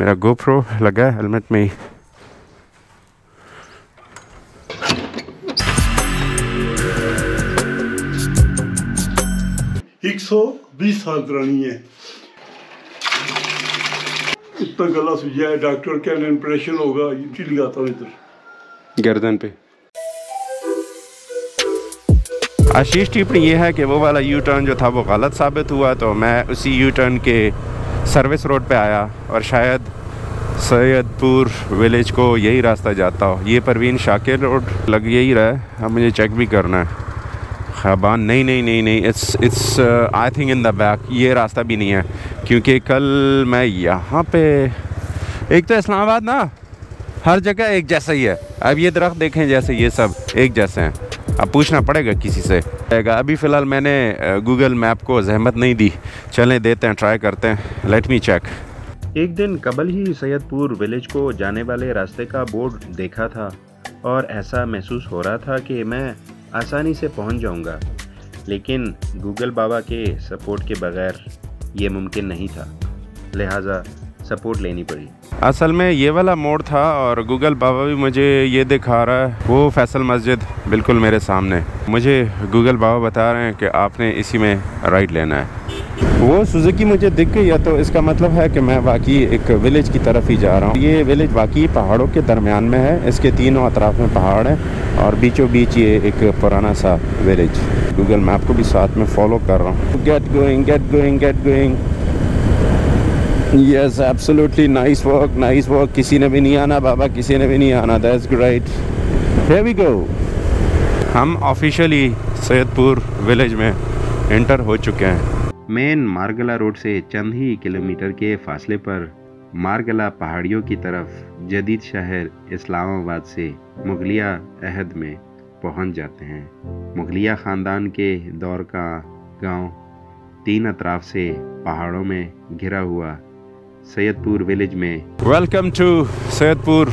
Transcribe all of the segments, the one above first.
मेरा गोप्रो लगा है हेलमेट में ही। एक सौ बीस साल पुरानी है। इतना गला सूझा है डॉक्टर कहने इम्प्रेशन होगा लगाता हूँ इधर। गर्दन पे। आशीष टिप्पणी ये है कि वो वाला यू टर्न जो था वो गलत साबित हुआ तो मैं उसी यू टर्न के सर्विस रोड पे आया और शायद सैदपुर विलेज को यही रास्ता जाता हो। ये परवीन शाकिर रोड लग यही रहा है। अब मुझे चेक भी करना है। खबान, नहीं नहीं नहीं नहीं it's it's I think in the back ये रास्ता भी नहीं है, क्योंकि कल मैं यहाँ पे, एक तो इस्लामाबाद ना? हर जगह एक जैसा ही है। अब ये दरख्त देखें जैसे ये सब एक जैसे हैं। अब पूछना पड़ेगा किसी से। अभी फ़िलहाल मैंने गूगल मैप को जहमत नहीं दी। चलें, देते हैं ट्राई करते हैं। लेट मी चेक एक दिन कबल ही सैदपुर विलेज को जाने वाले रास्ते का बोर्ड देखा था और ऐसा महसूस हो रहा था कि मैं आसानी से पहुँच जाऊँगा। लेकिन गूगल बाबा के सपोर्ट के बगैर ये मुमकिन नहीं था। लिहाजा सपोर्ट लेनी पड़ी। असल में ये वाला मोड़ था और गूगल बाबा भी मुझे ये दिखा रहा है। वो फैसल मस्जिद बिल्कुल मेरे सामने। मुझे गूगल बाबा बता रहे हैं कि आपने इसी में राइट लेना है। वो सुजुकी मुझे दिख गई है तो इसका मतलब है कि मैं वाकई एक विलेज की तरफ़ ही जा रहा हूँ। ये विलेज वाकई पहाड़ों के दरमियान में है। इसके तीनों अतराफ में पहाड़ हैं और बीचों बीच ये एक पुराना सा विलेज। गूगल मैप को भी साथ में फॉलो कर रहा हूँ। Get going get going get going yes absolutely nice work nice work किसी ने भी नहीं आना बाबा किसी ने भी नहीं आना that's great here we go हम ऑफिशियली सैयदपुर विलेज में एंटर हो चुके हैं। मेन मारगला रोड से चंद ही किलोमीटर के फासले पर मारगला पहाड़ियों की तरफ़ जदीद शहर इस्लामाबाद से मुगलिया अहद में पहुँच जाते हैं। मुगलिया ख़ानदान के दौर का गाँव तीन अतराफ से पहाड़ों में घिरा हुआ सैयदपुर विलेज में। Welcome to Saidpur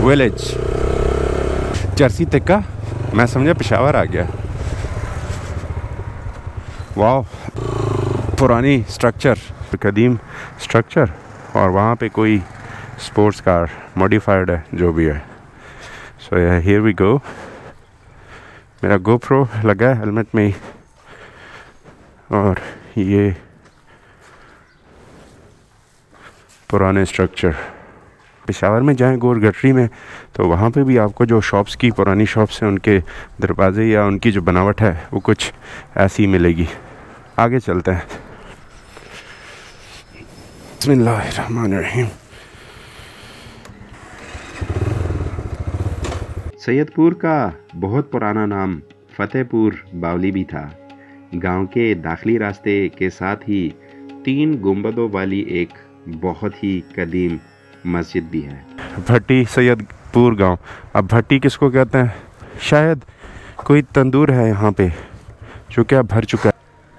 village. Jersey तक मैं समझा पेशावर आ गया। वाह पुरानी स्ट्रक्चर कदीम स्ट्रक्चर और वहाँ पे कोई स्पोर्ट्स कार मॉडिफाइड है, जो भी है। सो हियर वी गो मेरा गोप्रो लगा है हेलमेट में ही। और ये पुराने स्ट्रक्चर पेशावर में जाएँ, गोर गटरी में तो वहाँ पे भी आपको जो शॉप्स की पुरानी शॉप्स हैं, उनके दरवाजे या उनकी जो बनावट है, वो कुछ ऐसी मिलेगी। आगे चलते हैं। सैयदपुर का बहुत पुराना नाम फतेहपुर, बावली भी था। गाँव के दाखिली रास्ते के साथ ही तीन गुंबदों वाली एक बहुत ही कदीम मस्जिद भी है। भट्टी सैदपुर गाँव। अब भट्टी किसको कहते हैं? शायद कोई तंदूर है यहाँ पे, जो क्या भर चुका है।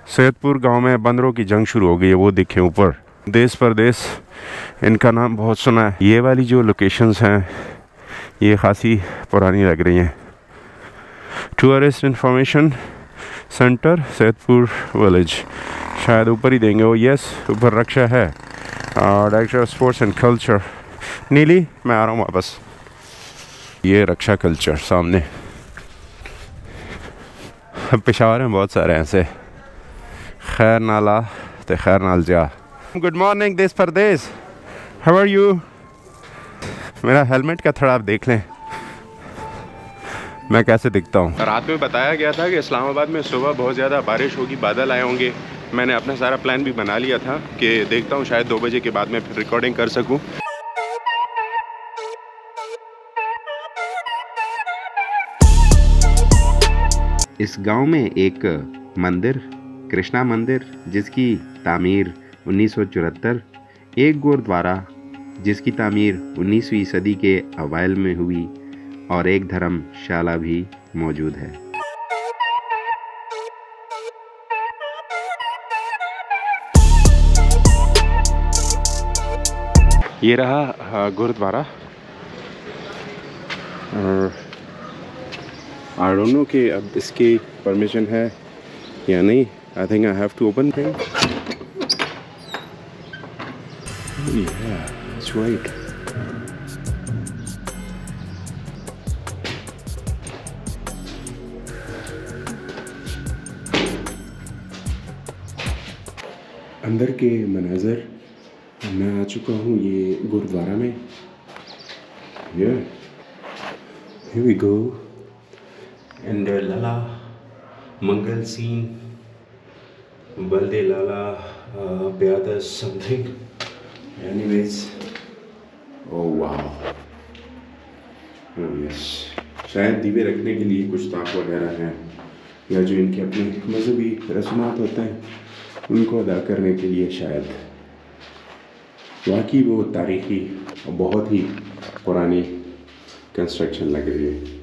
सैदपुर गाँव में बंदरों की जंग शुरू हो गई है, वो दिखे ऊपर। देश परदेश, इनका नाम बहुत सुना है। ये वाली जो लोकेशंस हैं, ये खासी पुरानी लग रही हैं। Tourist information centre Saidpur village शायद ऊपर ही देंगे वो। यस ऊपर रक्षा है। Director of sports and culture नीली, मैं आ रहा हूँ वापस। ये रक्षा कल्चर सामने। पेशावर में बहुत सारे ऐसे। खैर नाला तो खैर नाल जा। गुड मॉर्निंग देश परदेश। हाउ आर यू मेरा हेलमेट का थोड़ा आप देख लें। मैं कैसे दिखता हूँ? रात में बताया गया था कि इस्लामाबाद में सुबह बहुत ज़्यादा बारिश होगी, बादल आए होंगे। मैंने अपना सारा प्लान भी बना लिया था कि देखता हूँ शायद दो बजे के बाद मैं फिर रिकॉर्डिंग कर सकूँ। इस गाँव में एक मंदिर, कृष्णा मंदिर, जिसकी तामीर उन्नीस एक गुरुद्वारा, जिसकी तामीर 19वीं सदी के अवाइल में हुई, और एक धर्मशाला भी मौजूद है। ये रहा गुरुद्वारा। और आई डोंट नो कि अब इसकी परमिशन है या नहीं। I think I have to open thing. अंदर के मनाजर मैं आ चुका हूँ ये गुरुद्वारा में लाला मंगल सिंह बलदे लाला ब्याद समथिंग एनीवेज ओ वाह शायद दीवे रखने के लिए कुछ ताक वगैरह हैं। या जो इनके अपने मजहबी रसूमात होते हैं, उनको अदा करने के लिए शायद। वाकई वो तारीखी और बहुत ही पुरानी कंस्ट्रक्शन लग रही है।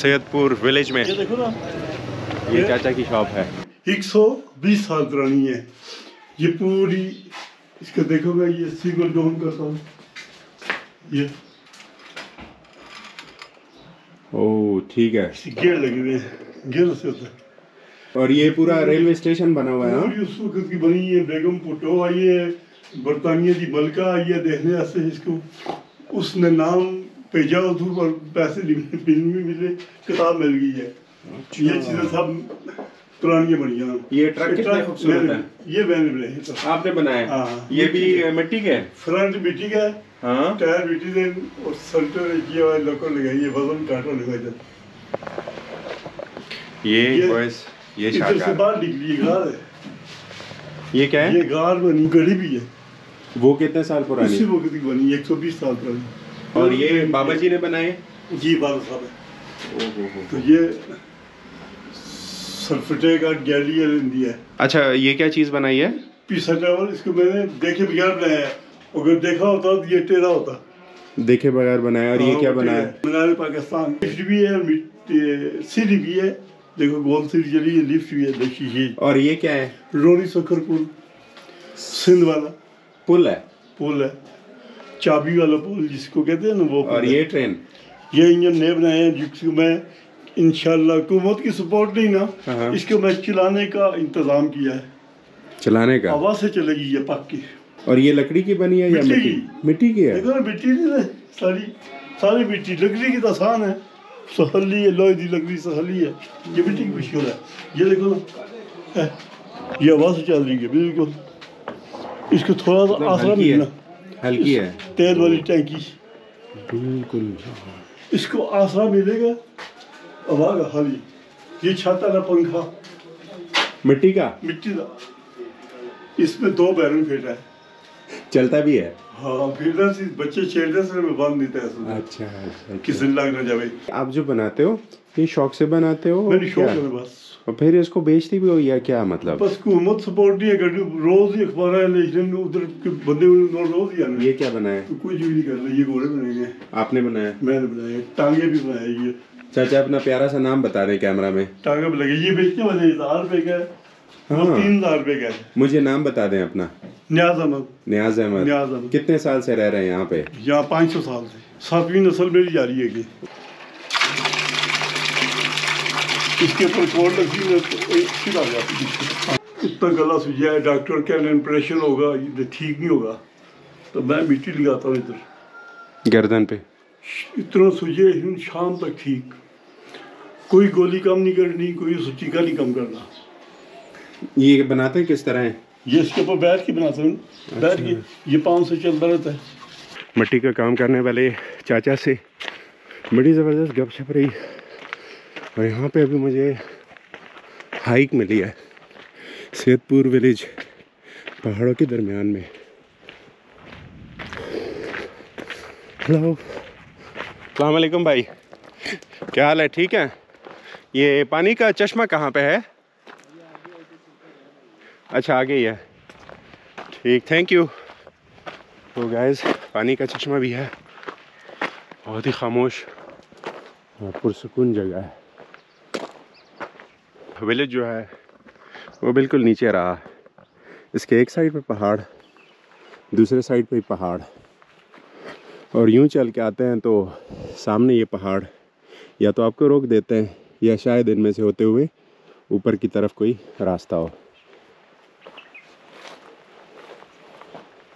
सैयदपुर विलेज में। ये देखो ना। ये चाचा की शॉप है। एक सौ बीस साल पुरानी है। ये पूरी इसका देखोगे ये सिंगल डोम का था ये। ओह ठीक है। गेयर लगे हुए हैं। गेयर से होता है। और ये पूरा रेलवे स्टेशन बना हुआ है हाँ? उस वक्त की बनी है बेगम पुटो आई है बरतानिया की मलका आई है देखने वास्ते इसको। उसने नाम भेजा उधर पर पैसे नहीं भी मिले किताब मिल गई है। ये चीज़ें सब पुरानी ये ट्रक कितना खूबसूरत है? ये मैंने बनाए हैं आपने बनाया हाँ। ये भी मिट्टी के। फ्रंट मिट्टी का। हाँ। टायर मिट्टी से और किया हुआ लगाई है वज़न काटो ये ये- बॉयज़ ये से बाहर निकली गार है। ये क्या ये गार बनी गड़ी भी है। वो कितने साल पुरानी? उसी वक्त बनी एक सौ बीस साल पुरानी। और ये बाबा जी ने बनाए? जी बाबा साहब। है तो ये सरफटे का गैली इंडिया है। अच्छा ये क्या चीज़ बनाई है? पीसा टावर इसको मैंने देखे बगैर बनाया है। अगर देखा होता तो ये टेढ़ा होता। देखे बगैर बनाया और ये हाँ, क्या बनाया टेढ़ा पाकिस्तान। लिफ्ट भी है मिट्टी- सीढ़ी भी है। देखो गोल सीढ़ी चली है लिफ्ट भी है देखी ये और ये क्या है? रोनी सखर पुल। सिंध वाला। पुल है? पुल है। चाबी वाला पुल जिसको कहते हैं ना वो और ये ट्रेन ये इंजन नए बनाए हैं जिसको मैं इंशाल्लाह हुकूमत की सपोर्ट नहीं हाँ। ना इसको मैं चलाने का इंतज़ाम किया है। चलाने का? हवा से चलेगी ये पक्की और ये लकड़ी की बनी है या मिट्टी मिट्टी? की। है? देखो ना मिट्टी नहीं है सारी सारी मिट्टी। लकड़ी की तो आसान है। सहली है लोहे की लकड़ी सहली है। ये मिट्टी की मुश्किल है। ये देखो ना ये हवा से चल रही है बिल्कुल। इसको थोड़ा सा आसरा मिलना। हल्की है। तेल वाली टैंकी। बिल्कुल इसको आसरा मिलेगा हवा का खाली। ये छत वाला पंखा। मिट्टी का? मिट्टी का इसमें दो बैरन फेटा है। चलता भी है? हाँ फेटा से बच्चे से मैं बंद नहीं था इसमें अच्छा अच्छा किसी लग ना जावे आप जो बनाते हो ये शौक से बनाते हो मेरी शौक? है बस। और फिर इसको बेचती भी हो या क्या मतलब? बस हुकूमत सपोर्ट नहीं है रोज ही अखबार है लेकिन उधर के बंदे रोज ही आना। ये क्या बनाया? तो कोई भी नहीं कर रहा ये घोड़े बनाएँगे आपने बनाया? मैंने बनाए टांगे भी बनाए ये। चाचा अपना प्यारा सा नाम बता रहे कैमरा में। टांगे भी लगे ये बेचने वाले हज़ार रुपए का है। तीन हज़ार रुपए का मुझे नाम बता दें अपना। न्याज अहमद। न्याज अहमद। न्याज अहमद। कितने साल से रह रहे हैं यहाँ पे? यहाँ पाँच सौ साल से। सातवीं नस्ल मेरी जारी है कि। इसके ऊपर लगी है तो फिर आ जाती है। इतना गला सूझा है डॉक्टर का इम्प्रेशन होगा ये ठीक नहीं होगा। तो मैं मिट्टी लगाता हूँ इधर। गर्दन पे। इतना सूझे शाम तक ठीक। कोई गोली कम नहीं करनी कोई टीका नहीं कम करना। ये बनाते हैं किस तरह है? ये इसके ऊपर बैठ के बनाता हूँ। बैठ के ये पाँव से चलता रहता है। मिट्टी का काम करने वाले चाचा से बड़ी ज़बरदस्त गपशप रही। और यहाँ पे अभी मुझे हाइक मिली है, सैदपुर विलेज पहाड़ों के दरमियान में। हेलो अलैक्म भाई। क्या हाल है? ठीक है? ये पानी का चश्मा कहाँ पे है? अच्छा आगे ही है। ठीक थैंक यू तो गैस पानी का चश्मा भी है। बहुत ही खामोश और पुरसकून जगह है। विलेज जो है, वो बिल्कुल नीचे रहा। इसके एक साइड पे पहाड़, दूसरे साइड पे पहाड़। और यूँ चल के आते हैं तो सामने ये पहाड़, या तो आपको रोक देते हैं, या शायद इनमें से होते हुए ऊपर की तरफ़ कोई रास्ता हो।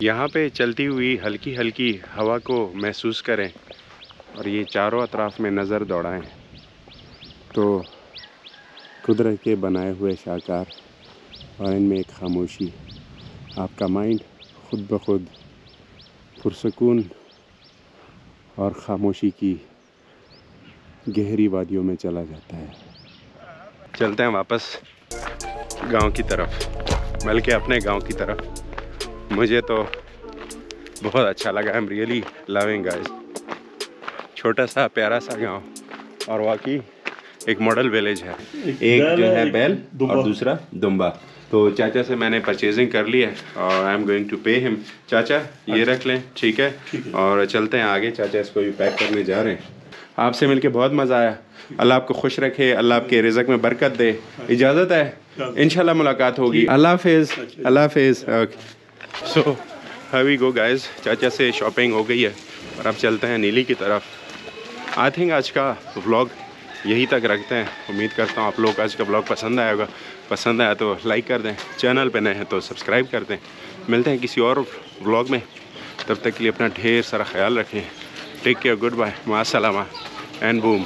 यहाँ पे चलती हुई हल्की हल्की हवा को महसूस करें और ये चारों अतराफ में नज़र दौड़ाएँ। तो कुदरत के बनाए हुए शाकार और इनमें एक खामोशी। आपका माइंड खुद ब खुद पुरसकून और ख़ामोशी की गहरी वादियों में चला जाता है। चलते हैं वापस गाँव की तरफ़, बल्कि अपने गाँव की तरफ़। मुझे तो बहुत अच्छा लगा I am really loving guys छोटा सा, प्यारा सा गाँव और वाकई एक मॉडल विलेज है। एक बैल जो है, एक बैल और दूसरा दुम्बा तो चाचा से मैंने परचेजिंग कर ली है और I am going to pay him चाचा ये रख लें ठीक है? और चलते हैं आगे। चाचा इसको भी पैक करने जा रहे हैं। आपसे मिलके बहुत मज़ा आया। अल्लाह आपको खुश रखे अल्लाह आपके रिजक में बरकत दे। इजाज़त है। इंशाल्लाह मुलाकात होगी। अल्लाह हाफिज़। अल्लाह हाफिज़। Okay so here we go guys चाचा से शॉपिंग हो गई है। और अब चलते हैं नीली की तरफ़। आई थिंक आज का व्लॉग यही तक रखते हैं। उम्मीद करता हूँ आप लोग आज का ब्लॉग पसंद आया होगा। पसंद आया तो लाइक कर दें। चैनल पर नए हैं तो सब्सक्राइब कर दें। मिलते हैं किसी और ब्लॉग में। तब तक के लिए अपना ढेर सारा ख्याल रखें। टेक केयर गुड बाय माशा एंड बूम